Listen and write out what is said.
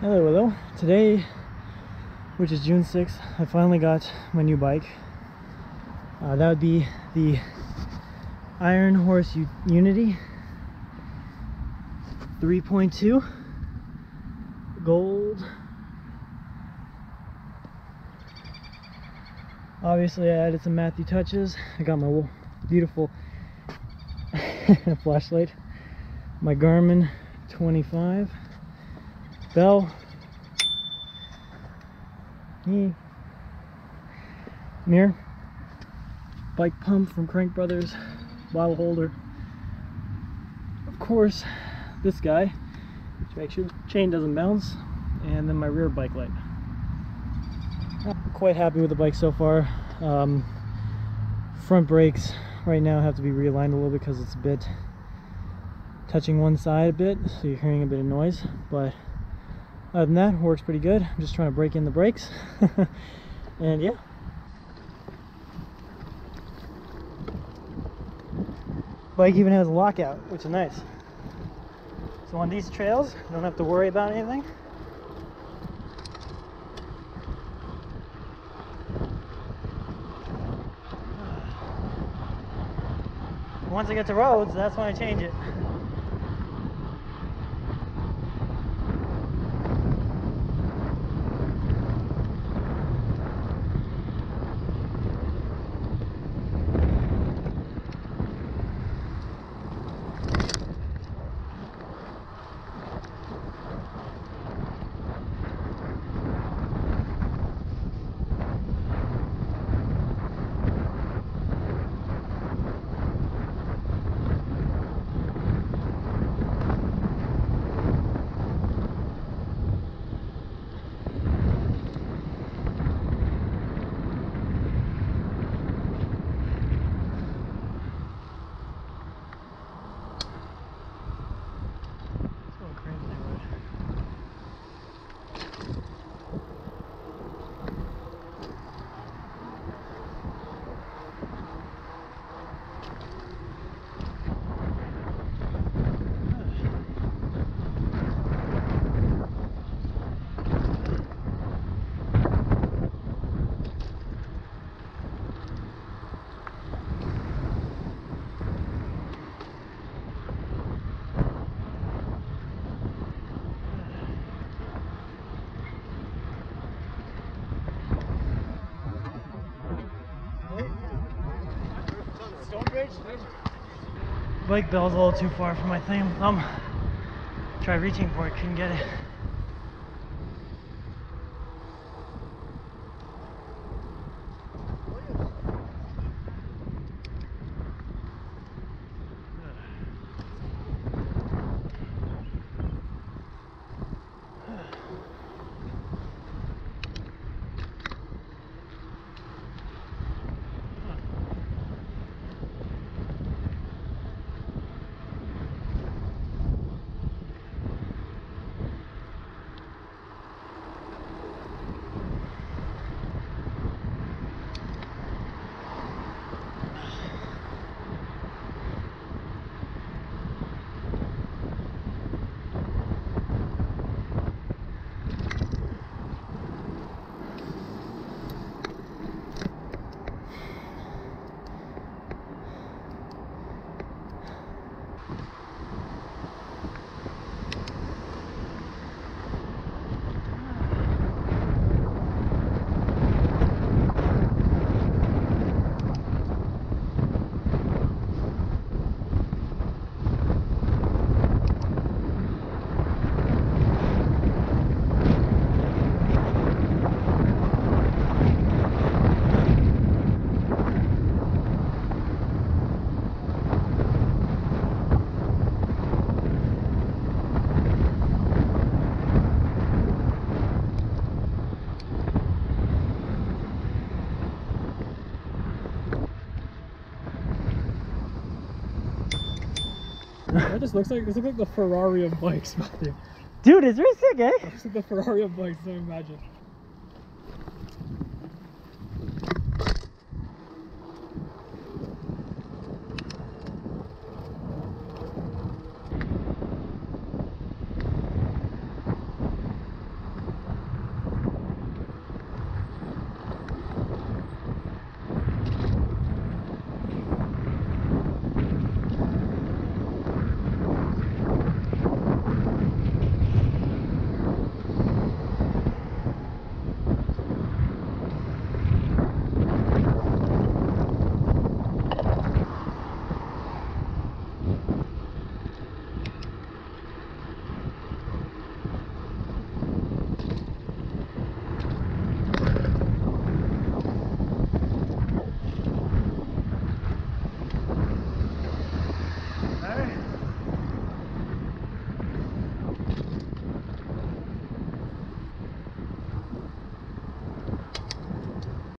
Hello, hello. Today, which is June 6th, I finally got my new bike. Uh, that would be the Iron Horse U Unity 3.2 gold. Obviously, I added some Matthew touches. I got my beautiful flashlight, my Garmin 25 bell, me, mirror, bike pump from Crank Brothers, bottle holder, of course, this guy to make sure the chain doesn't bounce, and then my rear bike light. I'm quite happy with the bike so far. Um, front brakes right now have to be realigned a little bit because it's a bit touching one side a bit, so you're hearing a bit of noise, but other than that, works pretty good. I'm just trying to break in the brakes. and yeah. Bike even has a lockout, which is nice. So on these trails, you don't have to worry about anything. Once I get to roads, that's when I change it. Bike bell's a little too far for my thumb. Um, tried reaching for it, couldn't get it. that just looks like this looks like the Ferrari of bikes, Matthew. Dude, it's really sick, eh? It's like the Ferrari of bikes, don't imagine.